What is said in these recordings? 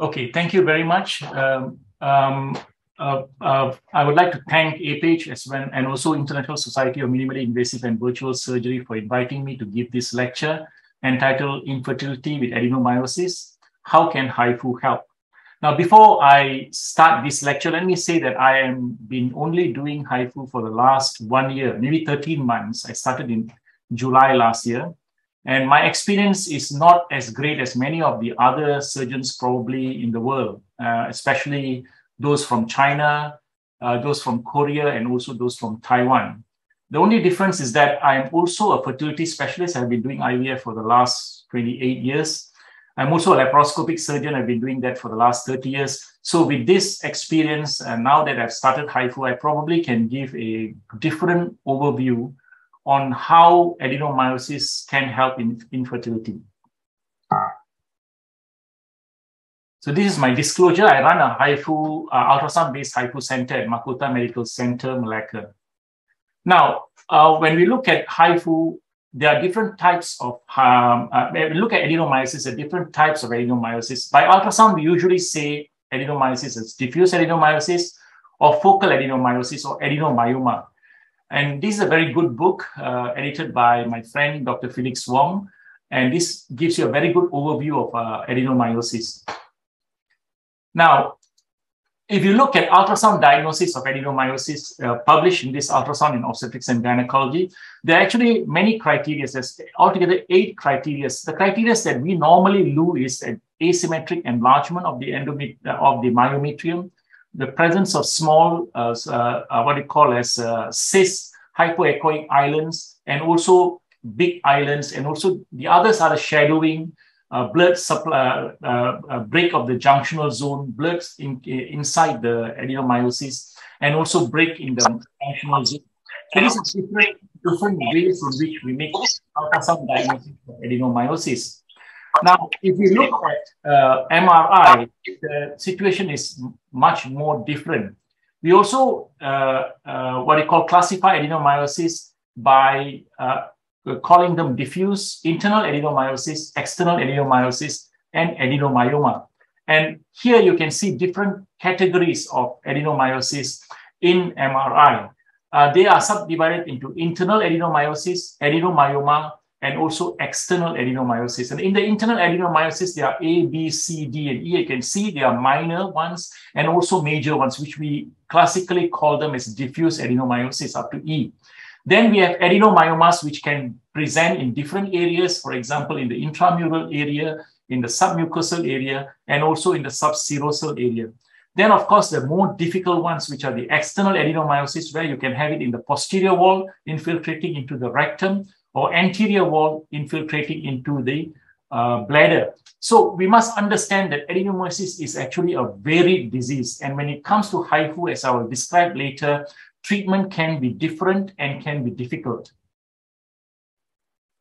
Okay, thank you very much. Um, um, uh, uh, I would like to thank APAGE as well and also International Society of Minimally Invasive and Virtual Surgery for inviting me to give this lecture entitled Infertility with Adenomyosis, How Can HIFU Help? Now, before I start this lecture, let me say that I am been only doing HIFU for the last one year, maybe 13 months. I started in July last year. And my experience is not as great as many of the other surgeons probably in the world, uh, especially those from China, uh, those from Korea, and also those from Taiwan. The only difference is that I am also a fertility specialist. I've been doing IVF for the last 28 years. I'm also a laparoscopic surgeon. I've been doing that for the last 30 years. So with this experience, and now that I've started HIFU, I probably can give a different overview on how adenomyosis can help in infertility. So this is my disclosure. I run a HIFU, uh, ultrasound-based HIFU center at Mahkota Medical Center, Malacca. Now, uh, when we look at HIFU, there are different types of, um, uh, we look at adenomyosis, there are different types of adenomyosis. By ultrasound, we usually say adenomyosis is diffuse adenomyosis or focal adenomyosis or adenomyoma. And this is a very good book uh, edited by my friend, Dr. Felix Wong. And this gives you a very good overview of uh, adenomyosis. Now, if you look at ultrasound diagnosis of adenomyosis uh, published in this ultrasound in obstetrics and gynecology, there are actually many criteria. There's altogether eight criteria. The criteria that we normally do is an asymmetric enlargement of the endomet of the myometrium, the presence of small, uh, uh, what we call as uh, cysts, hypoechoic islands, and also big islands, and also the others are the shadowing, uh, blood supply, uh, uh, break of the junctional zone, blood in, inside the adenomyosis, and also break in the junctional zone. So these are different, different ways in which we make ultrasound diagnosis of adenomyosis. Now, if we look at uh, MRI, the situation is much more different. We also, uh, uh, what we call classify adenomyosis by we're calling them diffuse internal adenomyosis, external adenomyosis, and adenomyoma. And here you can see different categories of adenomyosis in MRI. Uh, they are subdivided into internal adenomyosis, adenomyoma, and also external adenomyosis. And in the internal adenomyosis, there are A, B, C, D, and E. You can see there are minor ones and also major ones, which we classically call them as diffuse adenomyosis up to E. Then we have adenomyomas, which can present in different areas, for example, in the intramural area, in the submucosal area, and also in the subserosal area. Then, of course, the more difficult ones, which are the external adenomyosis, where you can have it in the posterior wall infiltrating into the rectum or anterior wall infiltrating into the uh, bladder. So we must understand that adenomyosis is actually a varied disease. And when it comes to HIFU, as I will describe later, treatment can be different and can be difficult.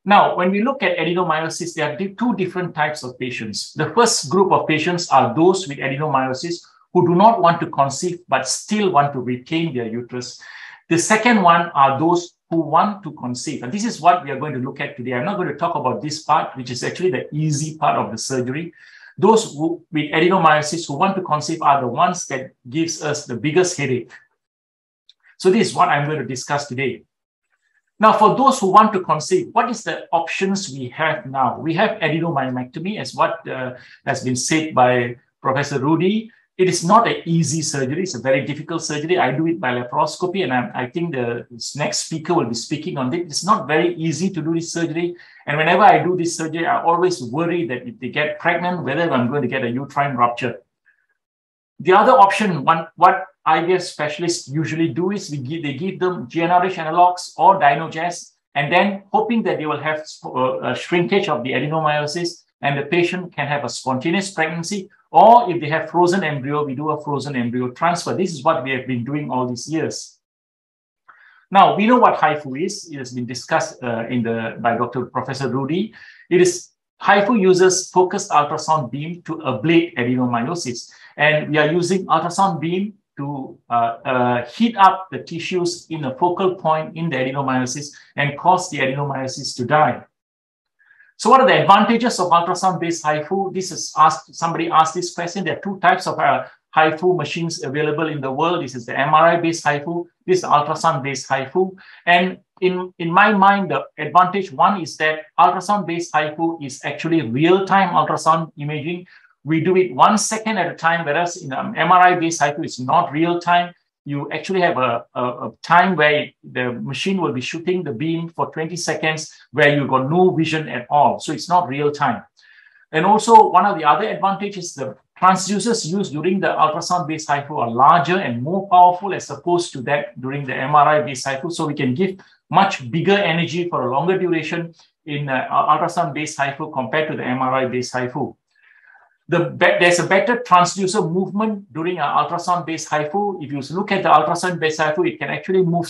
Now, when we look at adenomyosis, there are two different types of patients. The first group of patients are those with adenomyosis who do not want to conceive but still want to retain their uterus. The second one are those who want to conceive. And this is what we are going to look at today. I'm not going to talk about this part, which is actually the easy part of the surgery. Those who, with adenomyosis who want to conceive are the ones that gives us the biggest headache. So this is what I'm going to discuss today. Now, for those who want to conceive, what is the options we have now? We have adenomyomectomy, as what uh, has been said by Professor Rudy. It is not an easy surgery. It's a very difficult surgery. I do it by laparoscopy, and I'm, i think the next speaker will be speaking on it. It's not very easy to do this surgery. And whenever I do this surgery, I always worry that if they get pregnant, whether I'm going to get a uterine rupture. The other option, one, what IVF specialists usually do is give, they give them GnRH analogs or Dienogest, and then hoping that they will have uh, a shrinkage of the adenomyosis and the patient can have a spontaneous pregnancy. Or if they have frozen embryo, we do a frozen embryo transfer. This is what we have been doing all these years. Now, we know what HIFU is. It has been discussed uh, in the by Dr. Professor Rudy. It is HIFU uses focused ultrasound beam to ablate adenomyosis. And we are using ultrasound beam to uh, uh, heat up the tissues in a focal point in the adenomyosis and cause the adenomyosis to die. So what are the advantages of ultrasound-based HIFU? This is asked, somebody asked this question. There are two types of uh, HIFU machines available in the world. This is the MRI-based HIFU, this is ultrasound-based HIFU. And in, in my mind, the advantage one is that ultrasound-based HIFU is actually real-time ultrasound imaging. We do it one second at a time, whereas in um, MRI-based HIFU, it's not real-time. You actually have a, a, a, time where the machine will be shooting the beam for 20 seconds where you got no vision at all. So it's not real-time. And also one of the other advantages, the transducers used during the ultrasound-based HIFU are larger and more powerful as opposed to that during the MRI-based HIFU. So we can give much bigger energy for a longer duration in uh, ultrasound-based HIFU compared to the MRI-based HIFU. The there's a better transducer movement during an ultrasound-based HIFU. If you look at the ultrasound-based HIFU, it can actually move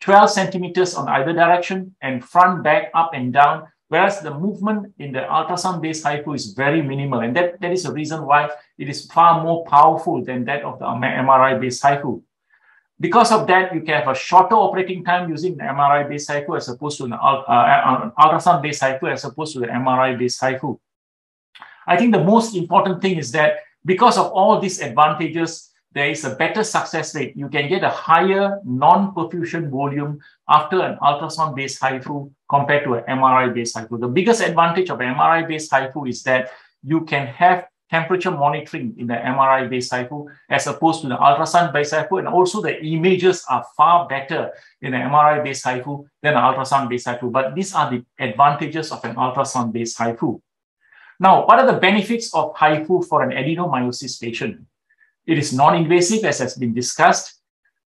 12 centimeters on either direction and front, back, up, and down Whereas the movement in the ultrasound-based HIFU is very minimal. And that, that is the reason why it is far more powerful than that of the MRI-based HIFU. Because of that, you can have a shorter operating time using the MRI-based HIFU as opposed to an uh, ultrasound-based HIFU as opposed to the MRI-based HIFU. I think the most important thing is that because of all these advantages, there is a better success rate. You can get a higher non-perfusion volume after an ultrasound-based HIFU compared to an MRI-based HIFU. The biggest advantage of MRI-based HIFU is that you can have temperature monitoring in the MRI-based HIFU as opposed to the ultrasound-based HIFU. And also the images are far better in the MRI-based HIFU than an ultrasound-based HIFU. But these are the advantages of an ultrasound-based HIFU. Now, what are the benefits of HIFU for an adenomyosis patient? It is non-invasive, as has been discussed.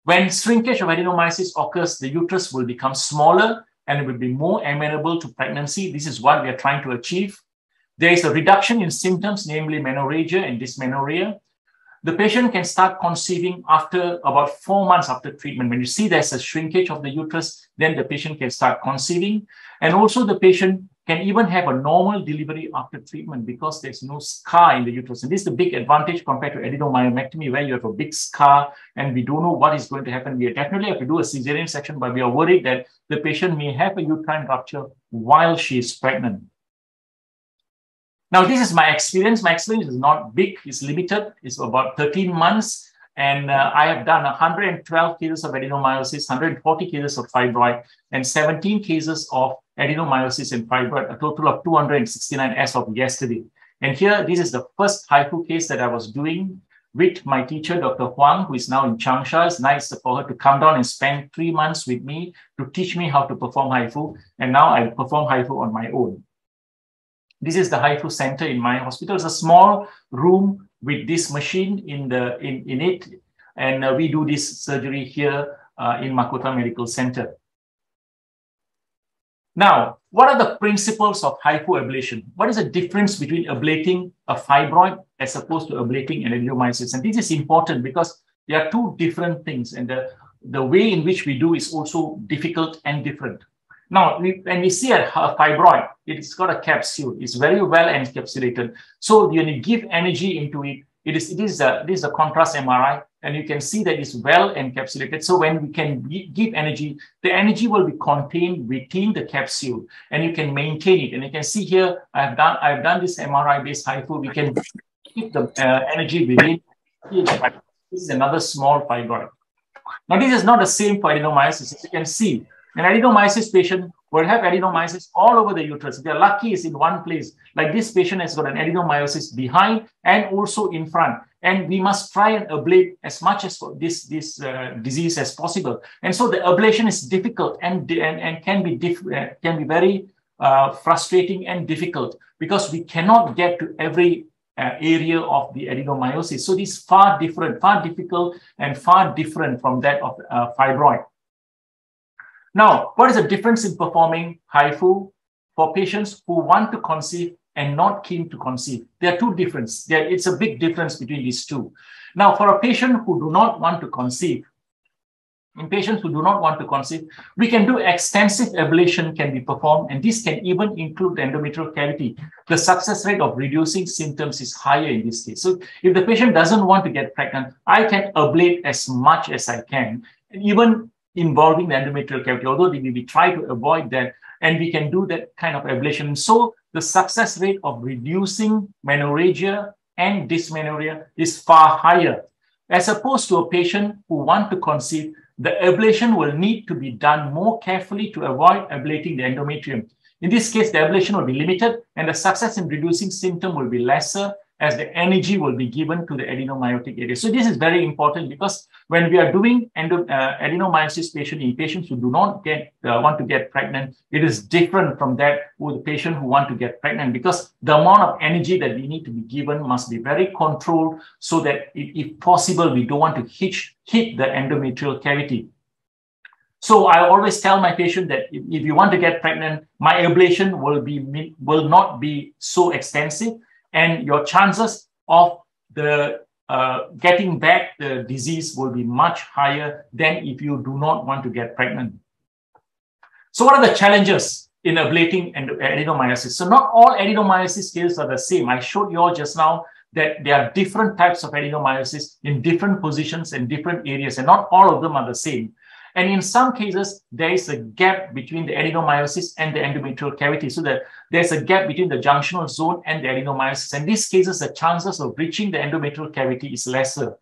When shrinkage of adenomyosis occurs, the uterus will become smaller and it will be more amenable to pregnancy. This is what we are trying to achieve. There is a reduction in symptoms, namely menorrhagia and dysmenorrhea. The patient can start conceiving after about four months after treatment. When you see there's a shrinkage of the uterus, then the patient can start conceiving. And also the patient can even have a normal delivery after treatment because there's no scar in the uterus. And this is the big advantage compared to adenomyomectomy, where you have a big scar and we don't know what is going to happen. We definitely have to do a cesarean section, but we are worried that the patient may have a uterine rupture while she is pregnant. Now, this is my experience. My experience is not big, it's limited. It's about 13 months. And uh, I have done 112 cases of adenomyosis, 140 cases of fibroid, and 17 cases of adenomyosis and fibroid, a total of 269 as of yesterday. And here, this is the first HIFU case that I was doing with my teacher, Dr. Huang, who is now in Changsha. It's nice for her to come down and spend three months with me to teach me how to perform HIFU. And now I perform HIFU on my own. This is the HIFU center in my hospital. It's a small room with this machine in, the, in, in it. And uh, we do this surgery here uh, in Mahkota Medical Center. Now, what are the principles of HIFU ablation? What is the difference between ablating a fibroid as opposed to ablating an adenomyosis? And this is important because there are two different things, and the, the way in which we do is also difficult and different. Now, when we see a, fibroid, it's got a capsule, it's very well encapsulated. So when you give energy into it, it is, it is a, this a contrast MRI, and you can see that it's well encapsulated. So when we can give energy, the energy will be contained within the capsule, and you can maintain it. And you can see here, I've done I've done this MRI-based HIFU. We can keep the uh, energy within. This is another small fibroid. Now, this is not the same for adenomyosis. As you can see, an adenomyosis patient will have adenomyosis all over the uterus. If they're lucky, it's in one place. Like this patient has got an adenomyosis behind and also in front. And we must try and ablate as much as this, this uh, disease as possible. And so the ablation is difficult and, and, and can, be diff- uh, can be very uh, frustrating and difficult because we cannot get to every uh, area of the adenomyosis. So this is far different, far difficult and far different from that of uh, fibroid. Now, what is the difference in performing HIFU for patients who want to conceive and not keen to conceive? There are two differences. There, it's a big difference between these two. Now, for a patient who do not want to conceive, in patients who do not want to conceive, we can do extensive ablation can be performed, and this can even include the endometrial cavity. The success rate of reducing symptoms is higher in this case. So if the patient doesn't want to get pregnant, I can ablate as much as I can. And even involving the endometrial cavity. Although we, we try to avoid that, and we can do that kind of ablation. So the success rate of reducing menorrhagia and dysmenorrhea is far higher. As opposed to a patient who want to conceive, the ablation will need to be done more carefully to avoid ablating the endometrium. In this case, the ablation will be limited and the success in reducing symptom will be lesser as the energy will be given to the adenomyotic area. So this is very important because when we are doing endo, uh, adenomyosis patient in patients who do not get uh, want to get pregnant, it is different from that with the patient who want to get pregnant because the amount of energy that we need to be given must be very controlled so that if, if possible, we don't want to hit, hit the endometrial cavity. So I always tell my patient that if, if you want to get pregnant, my ablation will be will not be so extensive and your chances of the uh, getting back the disease will be much higher than if you do not want to get pregnant. So what are the challenges in ablating adenomyosis? So not all adenomyosis cases are the same. I showed you all just now that there are different types of adenomyosis in different positions and different areas, and not all of them are the same. And in some cases, there is a gap between the adenomyosis and the endometrial cavity. So that there's a gap between the junctional zone and the adenomyosis. In these cases, the chances of reaching the endometrial cavity is lesser.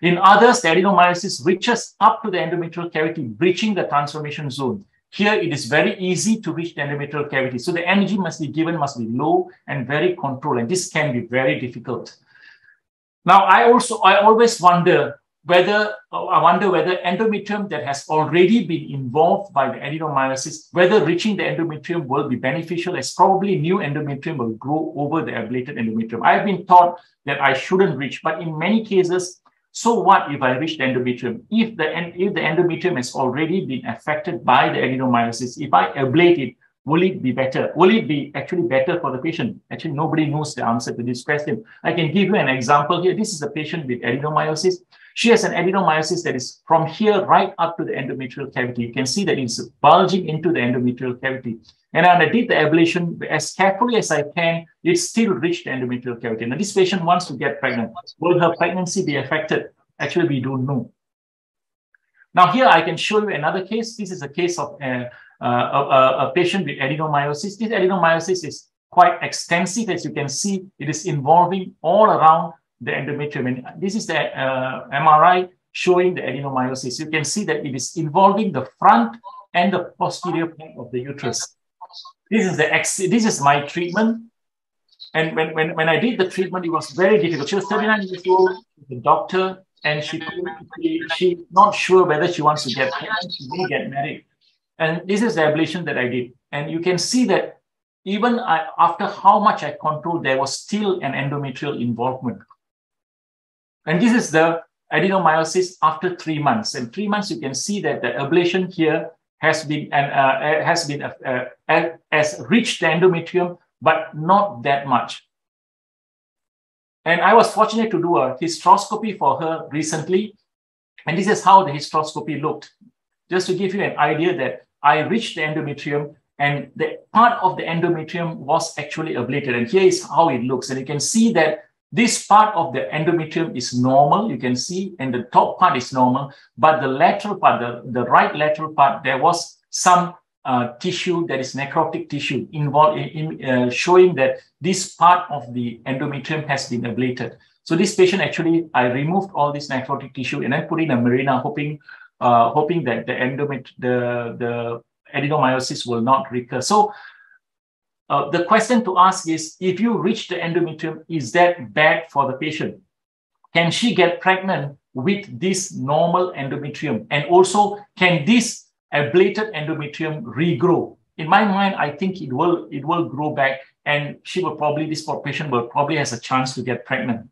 In others, the adenomyosis reaches up to the endometrial cavity, breaching the transformation zone. Here, it is very easy to reach the endometrial cavity. So the energy must be given, must be low and very controlled. And this can be very difficult. Now, I also, I always wonder whether oh, I wonder whether endometrium that has already been involved by the adenomyosis, whether reaching the endometrium will be beneficial as probably new endometrium will grow over the ablated endometrium. I've been taught that I shouldn't reach, but in many cases, so what if I reach the endometrium? If the, if the endometrium has already been affected by the adenomyosis, if I ablate it, will it be better? Will it be actually better for the patient? Actually, nobody knows the answer to this question. I can give you an example here. This is a patient with adenomyosis. She has an adenomyosis that is from here right up to the endometrial cavity. You can see that it's bulging into the endometrial cavity. And when I did the ablation as carefully as I can, it still reached the endometrial cavity. Now, this patient wants to get pregnant. Will her pregnancy be affected? Actually, we don't know. Now, here I can show you another case. This is a case of a, a, a, a patient with adenomyosis. This adenomyosis is quite extensive. As you can see, it is involving all around the endometrium. And this is the uh, MRI showing the adenomyosis. You can see that it is involving the front and the posterior part of the uterus. This is the ex this is my treatment. And when, when, when I did the treatment, it was very difficult. She was 39 years old, the doctor, and she she, she not sure whether she wants to get pregnant, she get married. And this is the ablation that I did. And you can see that even I, after how much I controlled, there was still an endometrial involvement. And this is the adenomyosis after three months. And three months, you can see that the ablation here has been and uh, has been uh, uh, has reached the endometrium, but not that much. And I was fortunate to do a hysteroscopy for her recently. And this is how the hysteroscopy looked. Just to give you an idea that I reached the endometrium and the part of the endometrium was actually ablated. And here is how it looks. And you can see that this part of the endometrium is normal, you can see, and the top part is normal, but the lateral part, the, the right lateral part, there was some uh, tissue that is necrotic tissue involved in, in uh, showing that this part of the endometrium has been ablated. So this patient actually, I removed all this necrotic tissue and then put in a Mirena, hoping, uh, hoping that the endomet, the the adenomyosis will not recur. So uh, the question to ask is if you reach the endometrium, is that bad for the patient? Can she get pregnant with this normal endometrium? And also, can this ablated endometrium regrow? In my mind, I think it will it will grow back, and she will probably this patient will probably has a chance to get pregnant.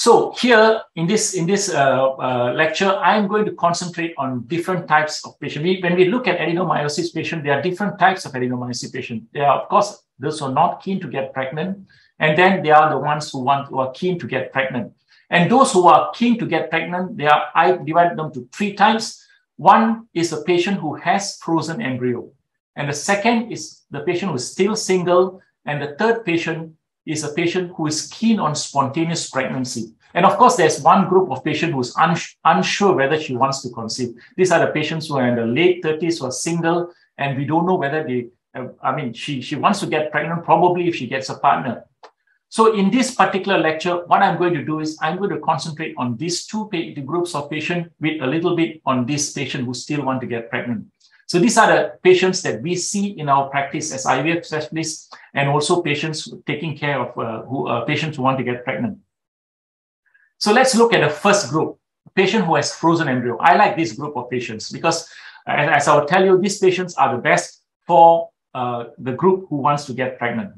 So here in this in this uh, uh, lecture, I'm going to concentrate on different types of patient. We, when we look at adenomyosis patient, there are different types of adenomyosis patient. There are, of course, those who are not keen to get pregnant, and then there are the ones who want who are keen to get pregnant. And those who are keen to get pregnant, they are I divide them to three types. One is a patient who has frozen embryo, and the second is the patient who is still single, and the third patient is a patient who is keen on spontaneous pregnancy. And of course, there's one group of patients who's uns- unsure whether she wants to conceive. These are the patients who are in the late 30s who are single, and we don't know whether they, uh, I mean, she, she wants to get pregnant probably if she gets a partner. So in this particular lecture, what I'm going to do is I'm going to concentrate on these two groups of patients with a little bit on this patient who still want to get pregnant. So these are the patients that we see in our practice as IVF specialists and also patients taking care of uh, who, uh, patients who want to get pregnant. So let's look at the first group, patient who has frozen embryo. I like this group of patients because uh, as I will tell you, these patients are the best for uh, the group who wants to get pregnant.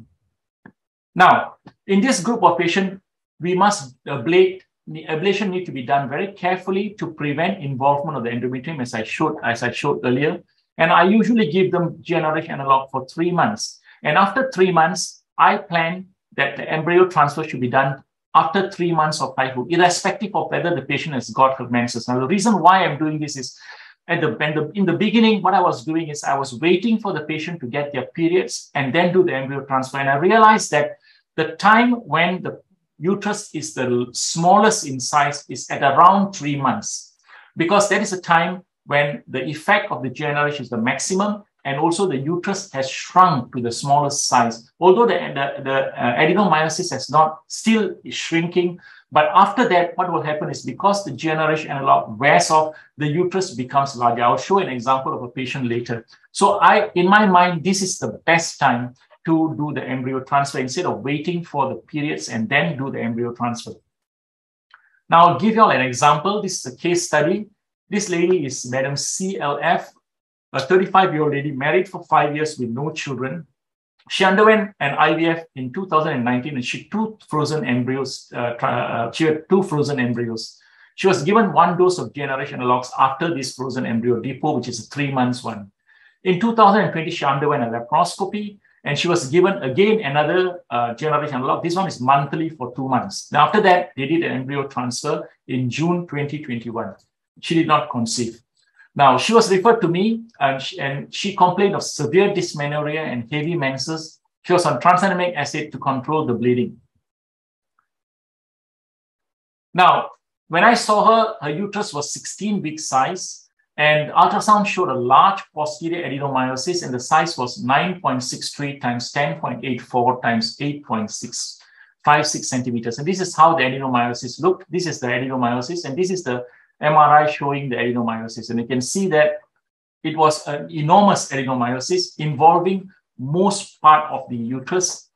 Now, in this group of patients, we must ablate, the ablation need to be done very carefully to prevent involvement of the endometrium as I showed, as I showed earlier. And I usually give them GnRH analog for three months. And after three months, I plan that the embryo transfer should be done after three months of HIFU, irrespective of whether the patient has got her menses. Now, the reason why I'm doing this is at the, the, in the beginning, what I was doing is I was waiting for the patient to get their periods and then do the embryo transfer. And I realized that the time when the uterus is the smallest in size is at around three months, because that is a time when the effect of the GnRH is the maximum and also the uterus has shrunk to the smallest size. Although the, the, the uh, adenomyosis has not still is shrinking, but after that, what will happen is because the GnRH analog wears off, the uterus becomes larger. I'll show an example of a patient later. So I, in my mind, this is the best time to do the embryo transfer instead of waiting for the periods and then do the embryo transfer. Now, I'll give you all an example. This is a case study. This lady is Madam CLF a 35 year old lady married for five years with no children. She underwent an IVF in 2019 and she two frozen embryos. Uh, uh, she had two frozen embryos. She was given one dose of GnRH analogs after this frozen embryo depot, which is a three months one. In 2020, she underwent a laparoscopy and she was given again another uh, GnRH analog. This one is monthly for two months. Now, after that, they did an embryo transfer in June 2021. She did not conceive. Now, she was referred to me and she, and she complained of severe dysmenorrhea and heavy menses. She was on tranexamic acid to control the bleeding. Now, when I saw her, her uterus was 16 week size and ultrasound showed a large posterior adenomyosis and the size was 9.63 times 10.84 times 8.656 centimeters. And this is how the adenomyosis looked. This is the adenomyosis and this is the MRI showing the adenomyosis. And you can see that it was an enormous adenomyosis involving most part of the uterus.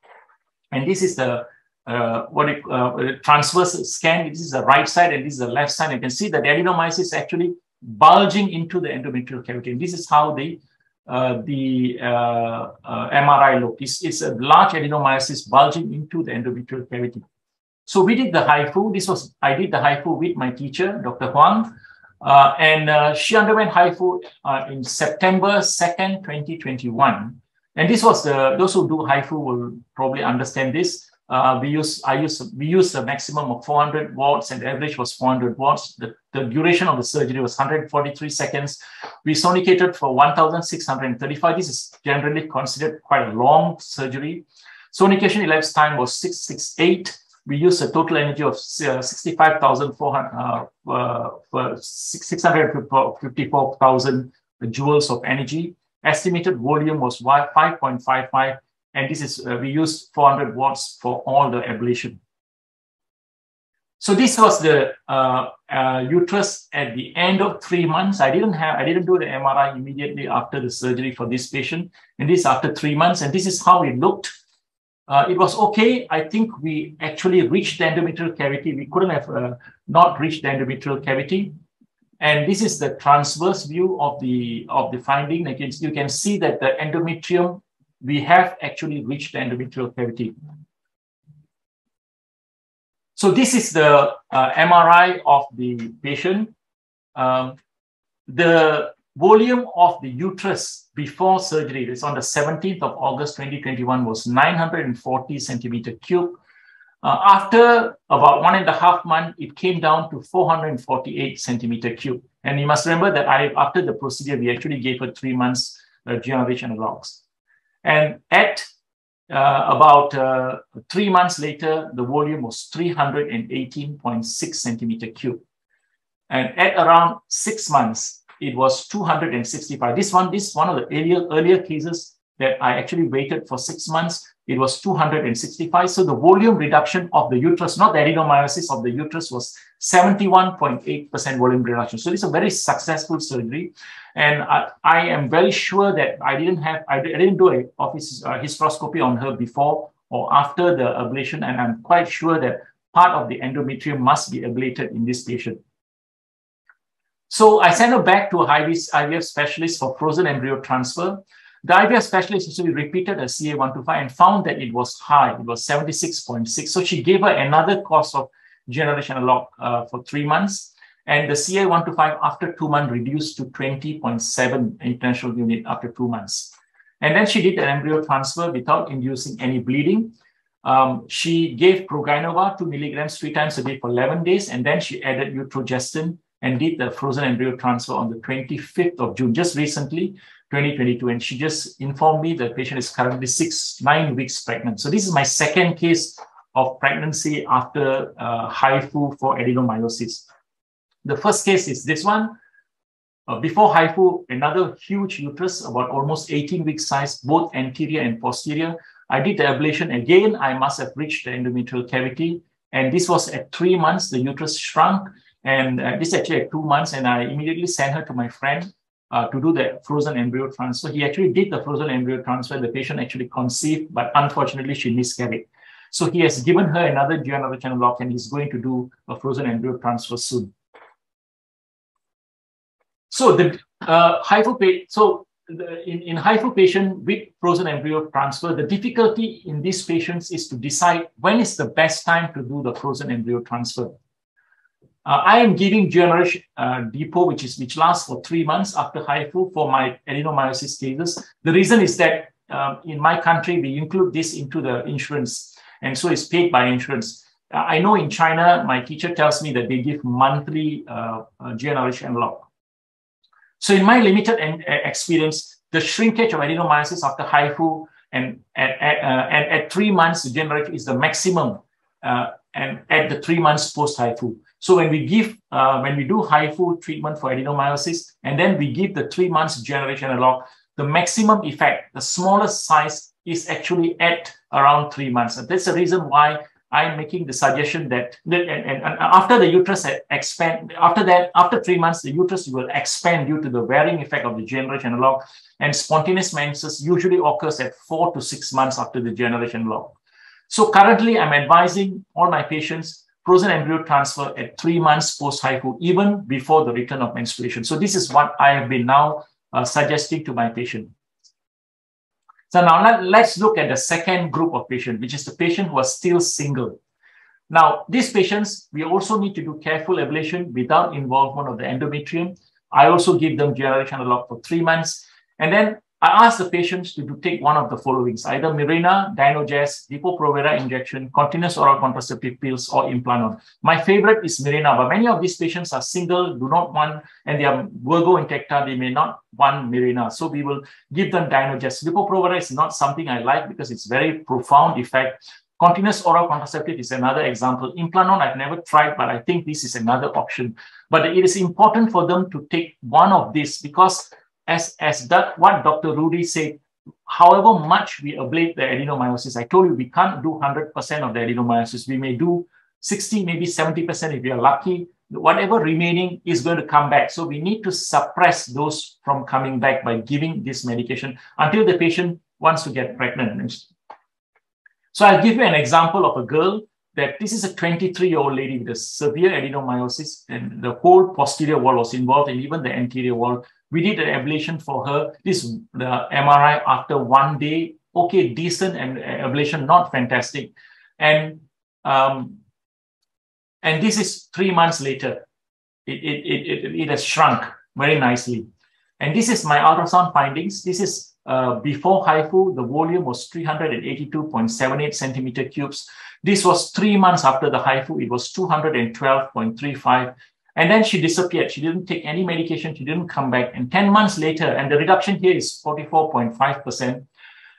And this is the uh, what it, uh, transverse scan. This is the right side and this is the left side. You can see that the adenomyosis is actually bulging into the endometrial cavity. And this is how the uh, the uh, uh, MRI look. It's, it's a large adenomyosis bulging into the endometrial cavity. So we did the HIFU. This was, I did the HIFU with my teacher, Dr. Huang. Uh, and uh, she underwent HIFU uh, in September 2nd, 2021. And this was the, those who do HIFU will probably understand this. Uh, we use, I use, we use a maximum of 400 watts and the average was 400 watts. The, the duration of the surgery was 143 seconds. We sonicated for 1,635. This is generally considered quite a long surgery. Sonication elapsed time was 668 we use a total energy of uh, 65,400, uh, uh, 654,000 joules of energy. Estimated volume was 5.55, and this is uh, we use 400 watts for all the ablation. So this was the uh, uh, uterus at the end of three months. I didn't have, I didn't do the MRI immediately after the surgery for this patient, and this after three months, and this is how it looked uh, it was okay. I think we actually reached the endometrial cavity. We couldn't have uh, not reached the endometrial cavity. And this is the transverse view of the, of the finding. Like you can see that the endometrium, we have actually reached the endometrial cavity. So this is the uh, MRI of the patient. Um, the volume of the uterus before surgery, it's on the 17th of August 2021, was 940 centimeter cube. Uh, after about one and a half month, it came down to 448 centimeter cube. And you must remember that I, after the procedure, we actually gave her three months uh, GnRH analogs. And at uh, about uh, three months later, the volume was 318.6 centimeter cube. And at around six months, it was 265. This one, this one of the earlier, earlier cases that I actually waited for six months, it was 265. So the volume reduction of the uterus, not the adenomyosis of the uterus, was 71.8% volume reduction. So it's a very successful surgery. And I, I, am very sure that I didn't have, I, didn't do a office uh, hysteroscopy on her before or after the ablation. And I'm quite sure that part of the endometrium must be ablated in this patient. So I sent her back to a IVF specialist for frozen embryo transfer. The IVF specialist actually repeated a CA125 and found that it was high. It was 76.6. So she gave her another course of generation analog uh, for three months. And the CA125 after two months reduced to 20.7 international unit after two months. And then she did an embryo transfer without inducing any bleeding. Um, she gave Progynova 2 milligrams three times a day for 11 days. And then she added Utrogestan and did the frozen embryo transfer on the 25th of June, just recently, 2022. And she just informed me that the patient is currently six, nine weeks pregnant. So this is my second case of pregnancy after uh, HIFU for adenomyosis. The first case is this one. Uh, before HIFU, another huge uterus, about almost 18 weeks size, both anterior and posterior. I did the ablation again. I must have reached the endometrial cavity. And this was at three months, the uterus shrunk. And uh, this actually at two months. And I immediately sent her to my friend uh, to do the frozen embryo transfer. He actually did the frozen embryo transfer. The patient actually conceived, but unfortunately she miscarried. So he has given her another GnRH analog and he's going to do a frozen embryo transfer soon. So the uh, HIFU, so in, in HIFU patient with frozen embryo transfer, the difficulty in these patients is to decide when is the best time to do the frozen embryo transfer. Uh, I am giving GnRH uh, depot, which is which lasts for three months after HIFU for my adenomyosis cases. The reason is that um, in my country, we include this into the insurance, and so it's paid by insurance. Uh, I know in China, my teacher tells me that they give monthly uh, uh, GnRH analog. So in my limited en- experience, the shrinkage of adenomyosis after HIFU and at, at, uh, and at three months, GnRH is the maximum and at the three months post HIFU. So when we give, uh, when we do HIFU treatment for adenomyosis, and then we give the three months GnRH analog, the maximum effect, the smallest size is actually at around three months. And that's the reason why I'm making the suggestion that, and, and, and after the uterus expand, after that, after three months, the uterus will expand due to the varying effect of the GnRH analog. And spontaneous menses usually occurs at four to six months after the GnRH analog. So currently, I'm advising all my patients frozen embryo transfer at three months post HIFU, even before the return of menstruation. So this is what I have been now uh, suggesting to my patient. So now let, let's look at the second group of patient, which is the patient who are still single. Now, these patients, we also need to do careful ablation without involvement of the endometrium. I also give them GnRH analog for three months. And then I ask the patients to, take one of the followings, either Mirena, Dienogest, Depo-Provera injection, continuous oral contraceptive pills, or Implanon. My favorite is Mirena, but many of these patients are single, do not want, and they are Virgo intacta, they may not want Mirena. So we will give them Dienogest. Depo-Provera is not something I like because it's very profound effect. Continuous oral contraceptive is another example. Implanon, I've never tried, but I think this is another option. But it is important for them to take one of these because as, as that, what Dr. Rudy said, however much we ablate the adenomyosis, I told you we can't do 100% of the adenomyosis. We may do 60, maybe 70% if we are lucky. Whatever remaining is going to come back. So we need to suppress those from coming back by giving this medication until the patient wants to get pregnant. So I'll give you an example of a girl that this is a 23 year old lady with a severe adenomyosis and the whole posterior wall was involved and even the anterior wall we did an ablation for her. This the MRI after one day, okay, decent and uh, ablation, not fantastic. And um, and this is three months later. It, it, it, it, it has shrunk very nicely. And this is my ultrasound findings. This is uh, before HIFU, the volume was 382.78 centimeter cubes. This was three months after the HIFU. It was 212.35 and then she disappeared. She didn't take any medication. She didn't come back. And 10 months later, and the reduction here is 44.5%.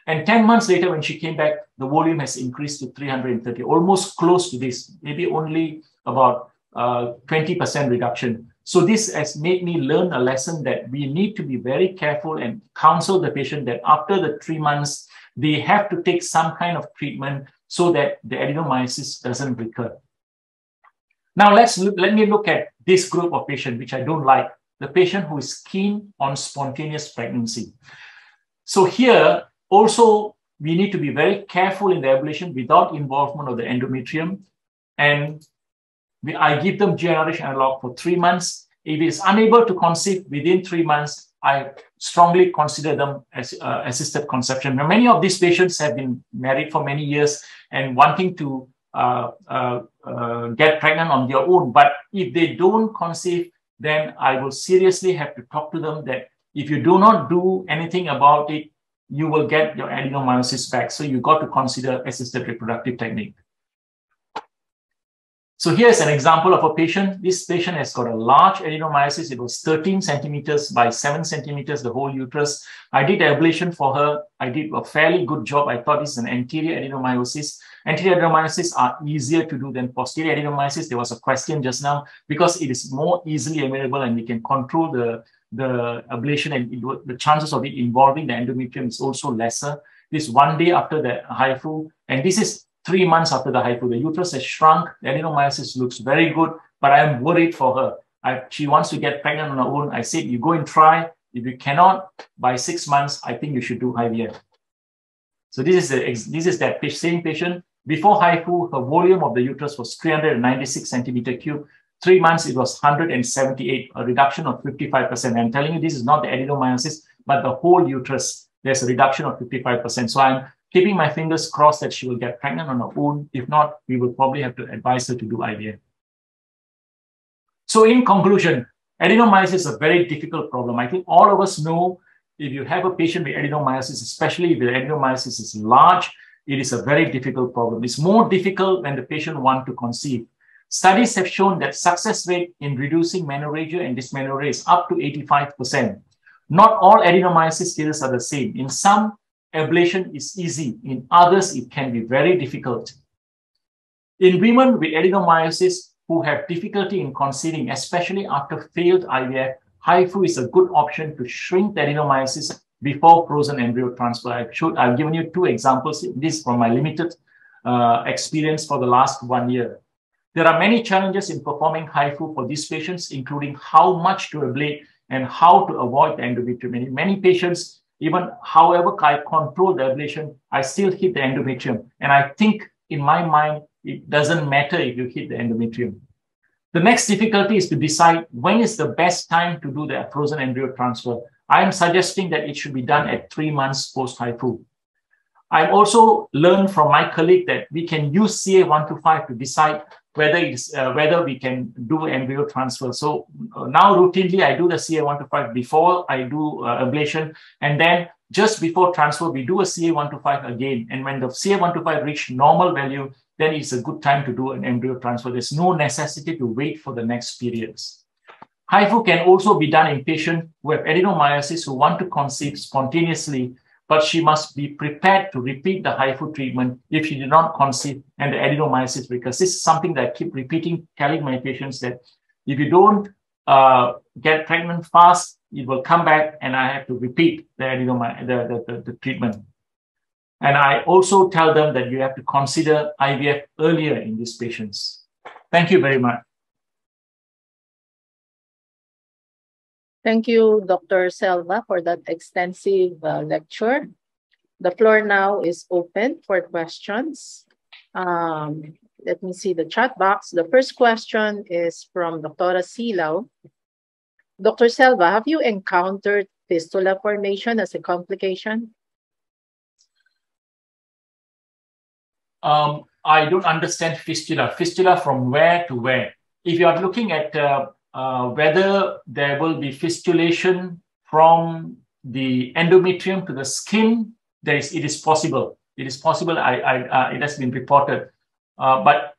And 10 months later, when she came back, the volume has increased to 330, almost close to this, maybe only about 20% uh, reduction. So this has made me learn a lesson that we need to be very careful and counsel the patient that after the three months, they have to take some kind of treatment so that the adenomyosis doesn't recur. Now let's let me look at this group of patients, which I don't like, the patient who is keen on spontaneous pregnancy. So here also we need to be very careful in the ablation without involvement of the endometrium. And we, I give them GnRH analog for three months. If it is unable to conceive within three months, I strongly consider them as uh, assisted conception. Now, many of these patients have been married for many years and wanting to uh, uh, uh, get pregnant on their own. But if they don't conceive, then I will seriously have to talk to them that if you do not do anything about it, you will get your adenomyosis back. So you got to consider assisted reproductive technique. So here's an example of a patient. This patient has got a large adenomyosis. It was 13 centimeters by 7 centimeters, the whole uterus. I did ablation for her. I did a fairly good job. I thought it's an anterior adenomyosis. Anterior adenomyosis are easier to do than posterior adenomyosis. There was a question just now because it is more easily amenable and we can control the, the ablation and it, the chances of it involving the endometrium is also lesser. This one day after the HIFU, and this is three months after the HIFU. The uterus has shrunk, the adenomyosis looks very good, but I am worried for her. I, she wants to get pregnant on her own. I said, you go and try. If you cannot, by six months, I think you should do IVF. So this is the this is that same patient. Before HIFU, her volume of the uterus was 396 centimeter cube. Three months, it was 178, a reduction of 55%. I'm telling you, this is not the adenomyosis, but the whole uterus. There's a reduction of 55%. So I'm keeping my fingers crossed that she will get pregnant on her own. If not, we will probably have to advise her to do IVF. So in conclusion, adenomyosis is a very difficult problem. I think all of us know if you have a patient with adenomyosis, especially if the adenomyosis is large, it is a very difficult problem. It's more difficult when the patient wants to conceive. Studies have shown that success rate in reducing menorrhagia and dysmenorrhea is up to 85%. Not all adenomyosis cases are the same. In some, ablation is easy. In others, it can be very difficult. In women with adenomyosis who have difficulty in conceiving, especially after failed IVF, HIFU is a good option to shrink the adenomyosis before frozen embryo transfer. I've, showed, I've given you two examples. This from my limited uh, experience for the last one year. There are many challenges in performing HIFU for these patients, including how much to ablate and how to avoid the endometrium. Many, many patients even however I control the ablation, I still hit the endometrium. And I think in my mind, it doesn't matter if you hit the endometrium. The next difficulty is to decide when is the best time to do the frozen embryo transfer. I am suggesting that it should be done at three months post HIFU. I've also learned from my colleague that we can use CA125 to decide whether it's uh, whether we can do embryo transfer. So uh, now routinely I do the CA125 before I do uh, ablation, and then just before transfer we do a CA125 again. And when the CA125 reach normal value, then it's a good time to do an embryo transfer. There's no necessity to wait for the next periods. HIFU can also be done in patients who have adenomyosis who want to conceive spontaneously but she must be prepared to repeat the HIFU treatment if she did not conceive and the adenomyosis because this is something that I keep repeating, telling my patients that if you don't uh, get pregnant fast, it will come back and I have to repeat the, adenomyosis, the, the, the, the treatment. And I also tell them that you have to consider IVF earlier in these patients. Thank you very much. Thank you, Dr. Selva, for that extensive uh, lecture. The floor now is open for questions. Um, let me see the chat box. The first question is from Dr. Silao. Dr. Selva, have you encountered fistula formation as a complication? Um, I don't understand fistula. Fistula from where to where? If you are looking at uh, uh, whether there will be fistulation from the endometrium to the skin, there is, it is possible. It is possible. I, I, uh, it has been reported. Uh, but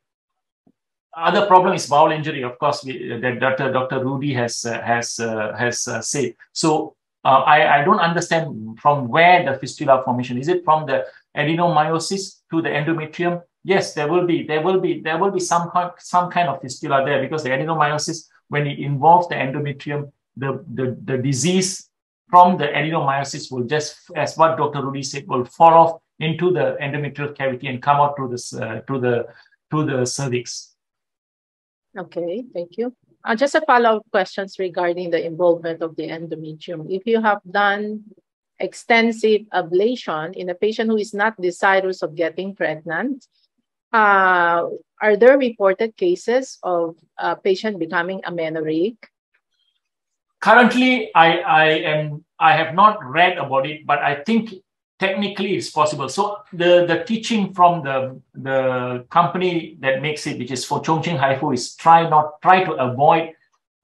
other problem is bowel injury, of course, we, that Dr. Dr. Rudy has uh, has uh, has uh, said. So uh, I, I don't understand from where the fistula formation is it from the adenomyosis to the endometrium yes there will be there will be there will be some some kind of fistula there because the adenomyosis when it involves the endometrium the the, the disease from the adenomyosis will just as what dr rudy said will fall off into the endometrial cavity and come out to this uh, to the to the cervix okay thank you uh, just a follow-up questions regarding the involvement of the endometrium. If you have done extensive ablation in a patient who is not desirous of getting pregnant, uh, are there reported cases of a patient becoming amenorrheic? Currently, I, I am I have not read about it, but I think technically it's possible. So the, the teaching from the, the company that makes it, which is for Chongqing Haifu, is try not try to avoid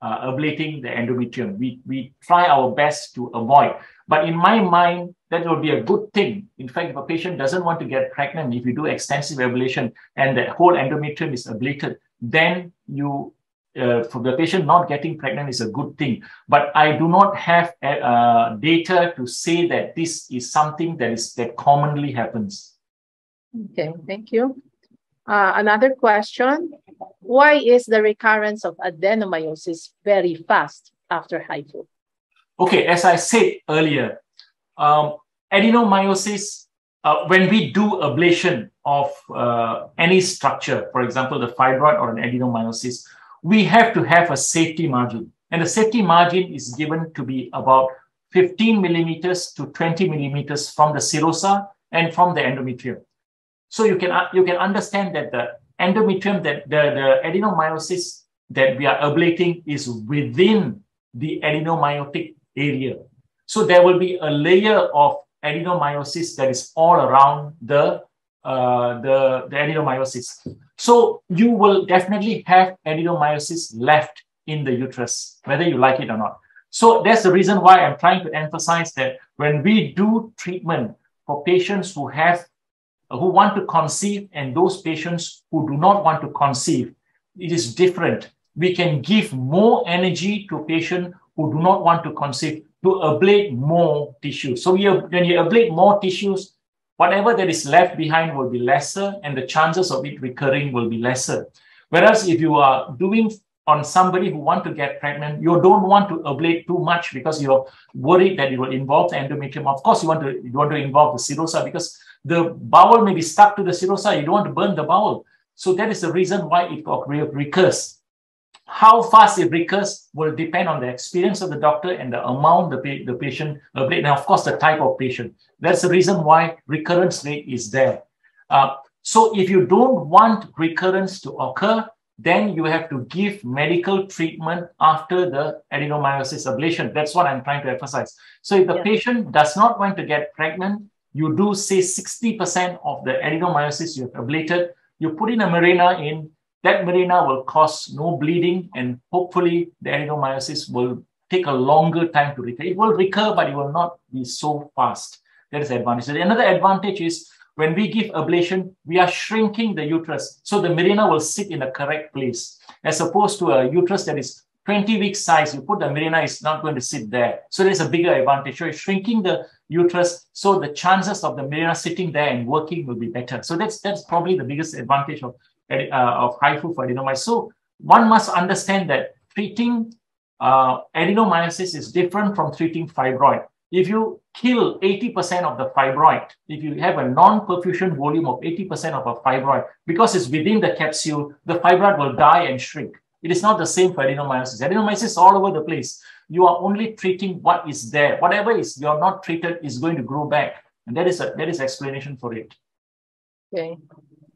uh, ablating the endometrium. We, we try our best to avoid. But in my mind, that will be a good thing. In fact, if a patient doesn't want to get pregnant, if you do extensive ablation and the whole endometrium is ablated, then you uh, for the patient not getting pregnant is a good thing. But I do not have uh, data to say that this is something that is that commonly happens. Okay, thank you. Uh, another question: Why is the recurrence of adenomyosis very fast after HIFU? Okay, as I said earlier, um, adenomyosis. Uh, when we do ablation of uh, any structure, for example, the fibroid or an adenomyosis, we have to have a safety margin. And the safety margin is given to be about 15 millimeters to 20 millimeters from the serosa and from the endometrium. So you can, you can understand that the endometrium, that the, the adenomyosis that we are ablating is within the adenomyotic area. So there will be a layer of adenomyosis that is all around the, uh, the, the adenomyosis. So you will definitely have adenomyosis left in the uterus, whether you like it or not. So that's the reason why I'm trying to emphasize that when we do treatment for patients who have who want to conceive and those patients who do not want to conceive, it is different. We can give more energy to patients who do not want to conceive to ablate more tissues. So you, when you ablate more tissues, whatever that is left behind will be lesser and the chances of it recurring will be lesser. Whereas if you are doing on somebody who want to get pregnant, you don't want to ablate too much because you're worried that it will involve the endometrium. Of course, you want to you want to involve the serosa because the bowel may be stuck to the serosa. You don't want to burn the bowel. So that is the reason why it recurs. How fast it recurs will depend on the experience of the doctor and the amount the, pa- the patient ablate, and of course the type of patient. That's the reason why recurrence rate is there. Uh, so if you don't want recurrence to occur, then you have to give medical treatment after the adenomyosis ablation. That's what I'm trying to emphasize. So if the yeah. patient does not want to get pregnant, you do say 60% of the adenomyosis you have ablated, you put in a Mirena in, that Mirena will cause no bleeding and hopefully the adenomyosis will take a longer time to recur. It will recur, but it will not be so fast. That is the advantage. Another advantage is when we give ablation, we are shrinking the uterus. So the Mirena will sit in the correct place. As opposed to a uterus that is 20 week size, you put the Mirena, it's not going to sit there. So there's a bigger advantage. So shrinking the uterus, so the chances of the Mirena sitting there and working will be better. So that's that's probably the biggest advantage of, of HIFU for adenomyosis. So one must understand that treating uh, adenomyosis is different from treating fibroid. If you kill 80% of the fibroid, if you have a non-perfusion volume of 80% of a fibroid, because it's within the capsule, the fibroid will die and shrink. It is not the same for adenomyosis. Adenomyosis is all over the place. You are only treating what is there. Whatever is you're not treated is going to grow back. And that is a that is explanation for it. Okay.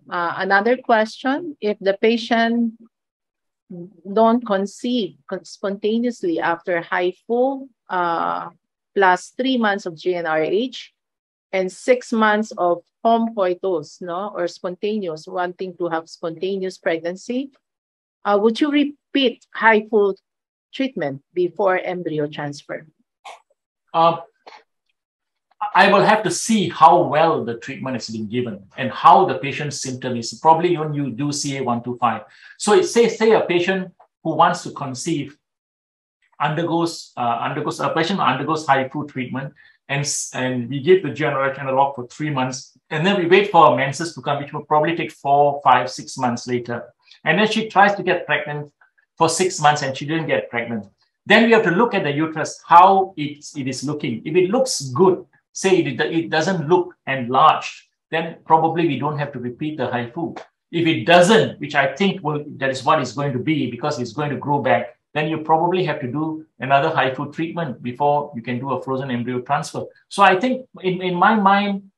Uh, another question: If the patient don't conceive spontaneously after HIFU, uh, plus three months of GnRH and six months of home coitus, no, or spontaneous, wanting to have spontaneous pregnancy, uh, would you repeat HIFU treatment before embryo transfer? Uh, I will have to see how well the treatment has been given and how the patient's symptom is. Probably when you do CA125. So it say, say a patient who wants to conceive undergoes uh, undergoes a patient undergoes high HIFU treatment, and and we give the GnRH analog for three months, and then we wait for a menses to come, which will probably take four, five, six months later. And then she tries to get pregnant for six months, and she didn't get pregnant. Then we have to look at the uterus, how it's, it is looking. If it looks good, say it, it doesn't look enlarged, then probably we don't have to repeat the HIFU. If it doesn't, which I think will, that is what it's going to be because it's going to grow back, then you probably have to do another HIFU treatment before you can do a frozen embryo transfer. So I think in, in my mind,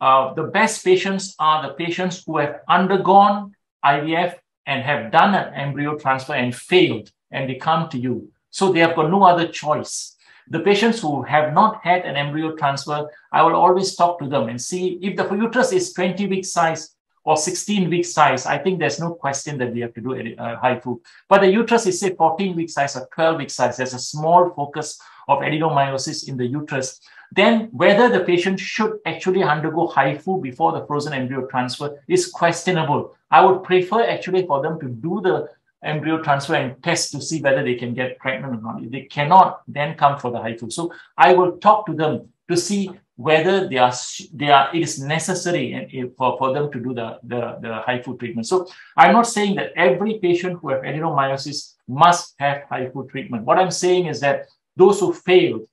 uh, the best patients are the patients who have undergone IVF and have done an embryo transfer and failed, and they come to you. So they have got no other choice. The patients who have not had an embryo transfer, I will always talk to them and see if the uterus is 20 week size or 16 week size. I think there's no question that we have to do a uh, HIFU. But the uterus is say 14 week size or 12 week size. There's a small focus of adenomyosis in the uterus. Then whether the patient should actually undergo HIFU before the frozen embryo transfer is questionable. I would prefer actually for them to do the embryo transfer and test to see whether they can get pregnant or not. If they cannot, then come for the HIFU. So I will talk to them to see whether they are they are it is necessary and eh, for, for them to do the, the, the HIFU treatment. So I'm not saying that every patient who have adenomyosis must have HIFU treatment. What I'm saying is that those who failed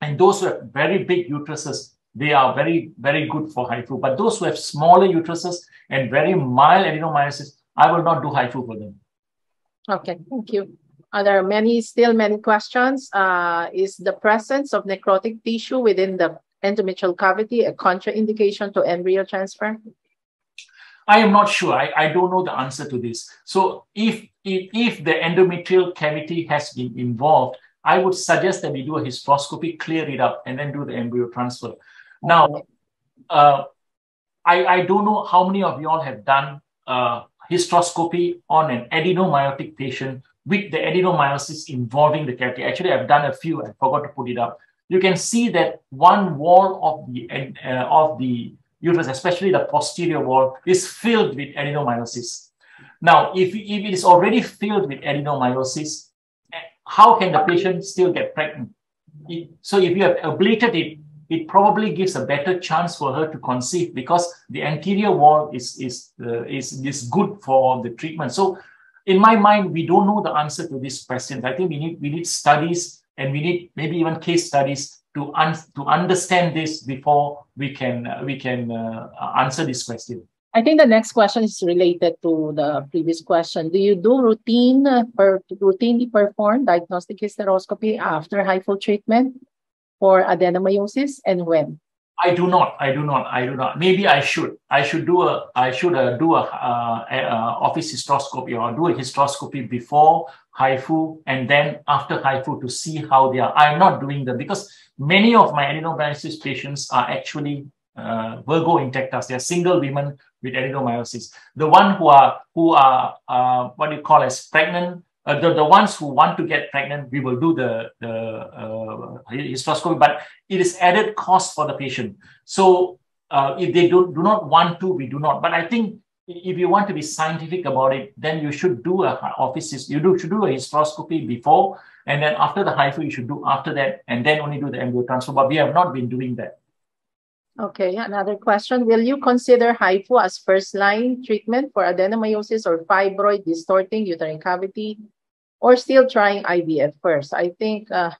and those who have very big uteruses, they are very, very good for HIFU. But those who have smaller uteruses and very mild adenomyosis, I will not do HIFU for them. Okay, thank you. Are there many, still many questions? Uh, is the presence of necrotic tissue within the endometrial cavity a contraindication to embryo transfer? I am not sure. I, I don't know the answer to this. So if, if, if the endometrial cavity has been involved, I would suggest that we do a hysteroscopy, clear it up, and then do the embryo transfer. Now, uh, I, I don't know how many of you all have done uh, hysteroscopy on an adenomyotic patient with the adenomyosis involving the cavity. Actually, I've done a few. I forgot to put it up. You can see that one wall of the uh, of the uterus, especially the posterior wall, is filled with adenomyosis. Now, if, if it is already filled with adenomyosis, how can the patient still get pregnant? So if you have ablated it, it probably gives a better chance for her to conceive because the anterior wall is is uh, is is good for the treatment. So, in my mind, we don't know the answer to these questions. I think we need we need studies and we need maybe even case studies to un- to understand this before we can uh, we can uh, answer this question. I think the next question is related to the previous question. Do you do routine uh, per, routinely perform diagnostic hysteroscopy after HIFU treatment? For adenomyosis and when? I do not. I do not. I do not. Maybe I should. I should do a. I should uh, do a, uh, a, a, office hysteroscopy or do a hysteroscopy before HIFU and then after HIFU to see how they are. I'm not doing that because many of my adenomyosis patients are actually uh, Virgo intactus. They are single women with adenomyosis. The one who are who are uh, what do you call as pregnant uh, the, the ones who want to get pregnant, we will do the, the uh, hysteroscopy, but it is added cost for the patient. So uh, if they do, do not want to, we do not. But I think if you want to be scientific about it, then you should do a office, you do, should do a hysteroscopy before, and then after the HIFU, you should do after that, and then only do the embryo transfer. But we have not been doing that. Okay, another question. Will you consider HIFU as first-line treatment for adenomyosis or fibroid distorting uterine cavity or still trying IVF first? I think uh,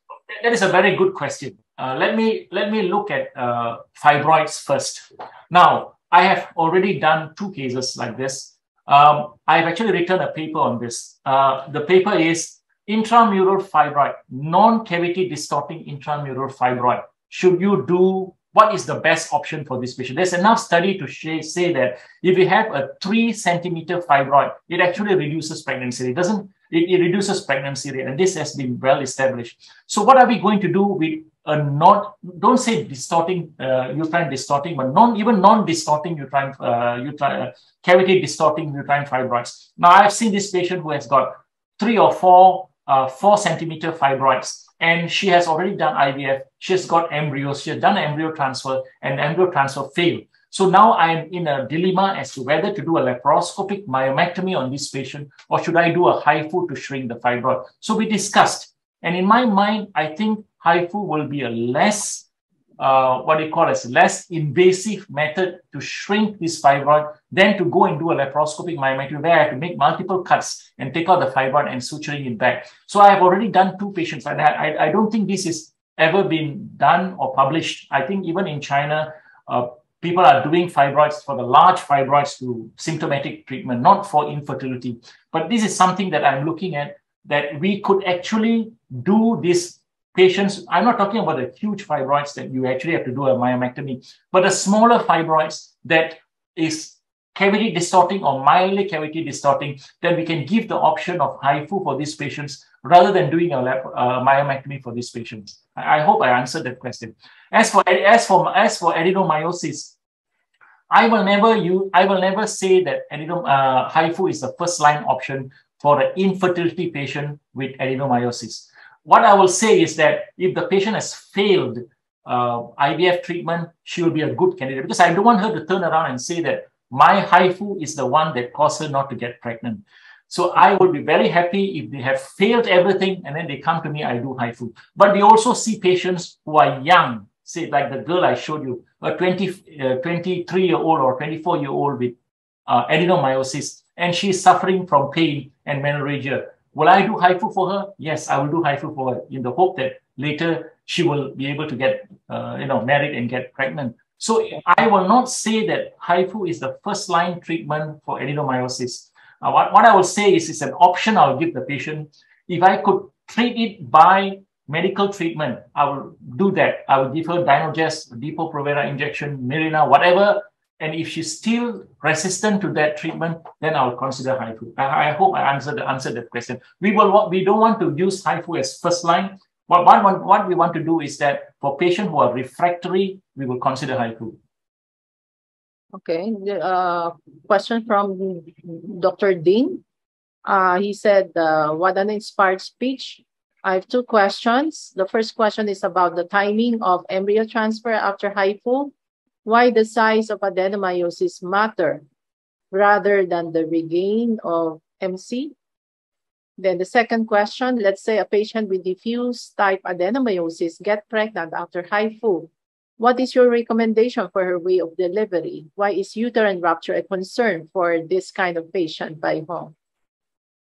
that is a very good question. Uh, let me let me look at uh, fibroids first. Now, I have already done two cases like this. Um, I've actually written a paper on this. Uh, the paper is intramural fibroid, non-cavity distorting intramural fibroid. Should you do what is the best option for this patient? There's enough study to say that if you have a three centimeter fibroid, it actually reduces pregnancy. It doesn't, it, it reduces pregnancy rate, and this has been well established. So what are we going to do with a not, don't say distorting, uh, uterine distorting, but non, even non-distorting uterine, uh, uterine, uh, cavity distorting uterine fibroids. Now I've seen this patient who has got three or four, uh, four centimeter fibroids and she has already done IVF. She's got embryos. She has done embryo transfer, and embryo transfer failed. So now I'm in a dilemma as to whether to do a laparoscopic myomectomy on this patient or should I do a HIFU to shrink the fibroid. So we discussed, And in my mind, I think HIFU will be a less, uh, what they call as less invasive method to shrink this fibroid than to go and do a laparoscopic myomectomy where I have to make multiple cuts and take out the fibroid and suturing it back. So I have already done two patients and I, I, I don't think this is ever been done or published. I think even in China, uh, people are doing fibroids for the large fibroids to symptomatic treatment, not for infertility. But this is something that I'm looking at that we could actually do this patients. I'm not talking about the huge fibroids that you actually have to do a myomectomy, but the smaller fibroids that is cavity distorting or mildly cavity distorting, then we can give the option of HIFU for these patients rather than doing a uh, myomectomy for these patients. I, I, hope I answered that question. As for as for as for adenomyosis, I will never you I will never say that adenom, uh, HIFU is the first line option for an infertility patient with adenomyosis. What I will say is that if the patient has failed uh, IVF treatment, she will be a good candidate because I don't want her to turn around and say that my HIFU is the one that caused her not to get pregnant. So I would be very happy if they have failed everything and then they come to me, I do HIFU. But we also see patients who are young, say like the girl I showed you, a 20, uh, 23 year old or 24 year old with uh, adenomyosis, and she's suffering from pain and menorrhagia. Will I do HIFU for her? Yes, I will do HIFU for her in the hope that later she will be able to get, uh, you know, married and get pregnant. So I will not say that HIFU is the first line treatment for adenomyosis. Uh, what, what I will say is it's an option I'll give the patient. If I could treat it by medical treatment, I will do that. I will give her Dienogest, Depo-Provera injection, Mirena, whatever. And if she's still resistant to that treatment, then I will consider HIFU. I, I hope I answered, answered that question. We will we don't want to use HIFU as first line. What, what, what we want to do is that for patients who are refractory, we will consider HIFU. Okay, uh, question from Dr. Dean. Uh, he said, uh, what an inspired speech. I have two questions. The first question is about the timing of embryo transfer after HIFU. Why the size of adenomyosis matter rather than the regain of MC? Then the second question, let's say a patient with diffuse type adenomyosis get pregnant after HIFU. What is your recommendation for her way of delivery? Why is uterine rupture a concern for this kind of patient by home?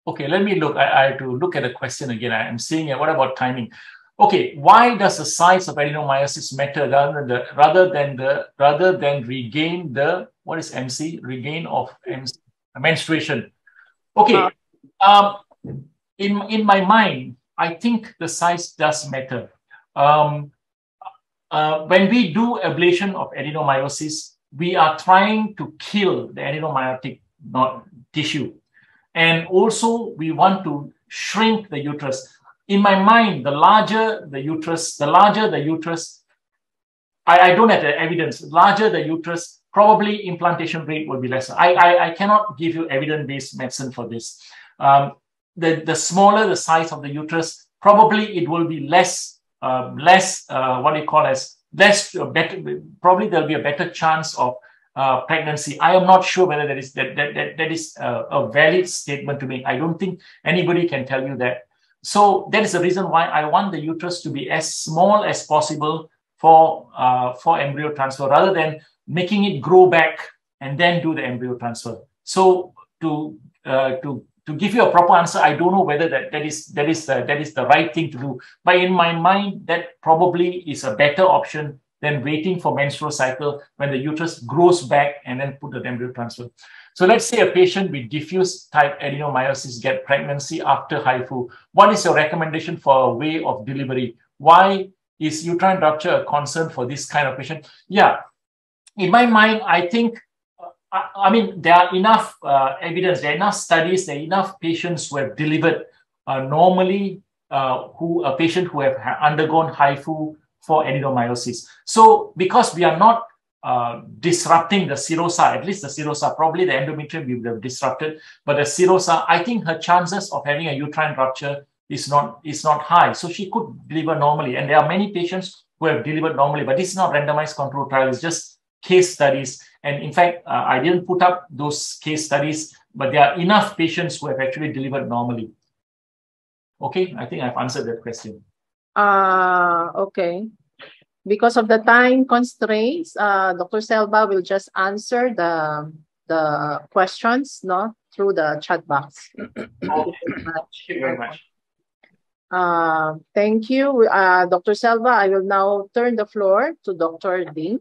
Okay, let me look. I, I have to look at the question again. I am seeing it. What about timing? Okay, why does the size of adenomyosis matter rather than the rather than the rather than regain the what is MC? Regain of MC, menstruation. Okay. Uh, um, in, in my mind, I think the size does matter. Um, uh, when we do ablation of adenomyosis, we are trying to kill the adenomyotic tissue. And also, we want to shrink the uterus. In my mind, the larger the uterus, the larger the uterus, I, I don't have the evidence, larger the uterus, probably implantation rate will be lesser. I, I, I cannot give you evidence-based medicine for this. Um, the, the smaller the size of the uterus, probably it will be less, uh, less, uh, what do you call as less, uh, better, probably there'll be a better chance of uh, pregnancy. I am not sure whether that is that that that, that is a, a valid statement to make. I don't think anybody can tell you that. So that is the reason why I want the uterus to be as small as possible for uh, for embryo transfer, rather than making it grow back and then do the embryo transfer. So to uh, to to give you a proper answer, I don't know whether that, that is that is the, that is the right thing to do. But in my mind, that probably is a better option than waiting for menstrual cycle when the uterus grows back and then put the embryo transfer. So let's say a patient with diffuse type adenomyosis get pregnancy after HIFU. What is your recommendation for a way of delivery? Why is uterine rupture a concern for this kind of patient? Yeah, in my mind, I think I, I mean, there are enough uh, evidence, there are enough studies, there are enough patients who have delivered uh, normally, uh, who a patient who have undergone HIFU for adenomyosis. So, because we are not uh, disrupting the serosa, at least the serosa, probably the endometrium we would have disrupted, but the serosa, I think her chances of having a uterine rupture is not is not high. So she could deliver normally, and there are many patients who have delivered normally, but this is not randomized control trial. It's just case studies and in fact, uh, I didn't put up those case studies, but there are enough patients who have actually delivered normally. Okay, I think I've answered that question. Uh, okay. Because of the time constraints, uh, Dr. Selva will just answer the the questions no through the chat box. Thank you very much. Uh, thank you, uh, Dr. Selva. I will now turn the floor to Dr. Dean.